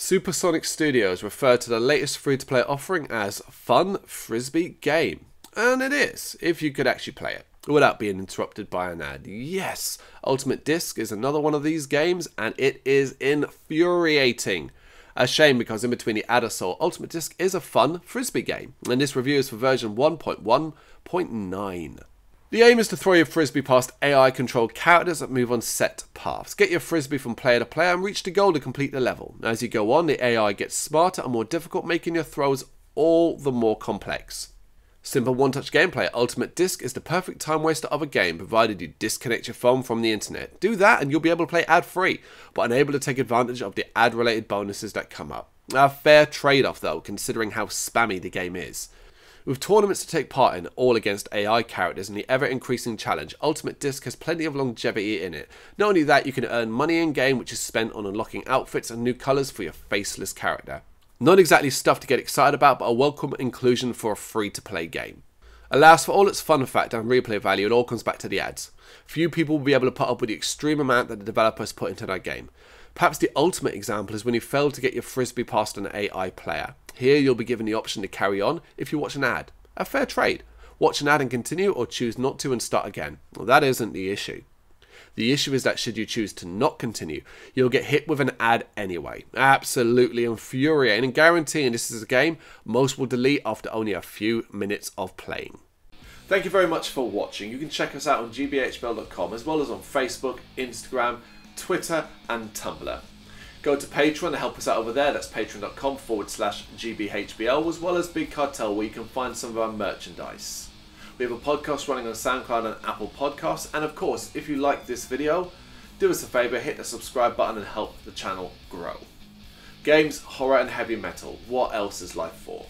Supersonic Studios referred to the latest free to play offering as Fun Frisbee Game. And it is, if you could actually play it without being interrupted by an ad. Yes, Ultimate Disc is another one of these games, and it is infuriating. A shame because in between the ad assault, Ultimate Disc is a fun frisbee game, and this review is for version 1.1.9. The aim is to throw your frisbee past AI controlled characters that move on set paths. Get your frisbee from player to player and reach the goal to complete the level. As you go on, the AI gets smarter and more difficult, making your throws all the more complex. Simple one touch gameplay, Ultimate Disc is the perfect time waster of a game provided you disconnect your phone from the internet. Do that and you'll be able to play ad free, but unable to take advantage of the ad related bonuses that come up. A fair trade off though, considering how spammy the game is. With tournaments to take part in, all against AI characters and the ever increasing challenge, Ultimate Disc has plenty of longevity in it. Not only that, you can earn money in game which is spent on unlocking outfits and new colours for your faceless character. Not exactly stuff to get excited about, but a welcome inclusion for a free to play game. Alas, for all its fun factor and replay value, it all comes back to the ads. Few people will be able to put up with the extreme amount that the developers put into their game. Perhaps the ultimate example is when you fail to get your frisbee past an AI player. Here you'll be given the option to carry on if you watch an ad. A fair trade. Watch an ad and continue, or choose not to and start again. Well, that isn't the issue. The issue is that should you choose to not continue, you'll get hit with an ad anyway. Absolutely infuriating and guaranteeing this is a game most will delete after only a few minutes of playing. Thank you very much for watching. You can check us out on gbhbl.com as well as on Facebook, Instagram, Twitter, and Tumblr. Go to Patreon to help us out over there. That's patreon.com forward slash GBHBL, as well as Big Cartel, where you can find some of our merchandise. We have a podcast running on SoundCloud and Apple Podcasts. And of course, if you like this video, do us a favour, hit the subscribe button and help the channel grow. Games, horror, and heavy metal. What else is life for?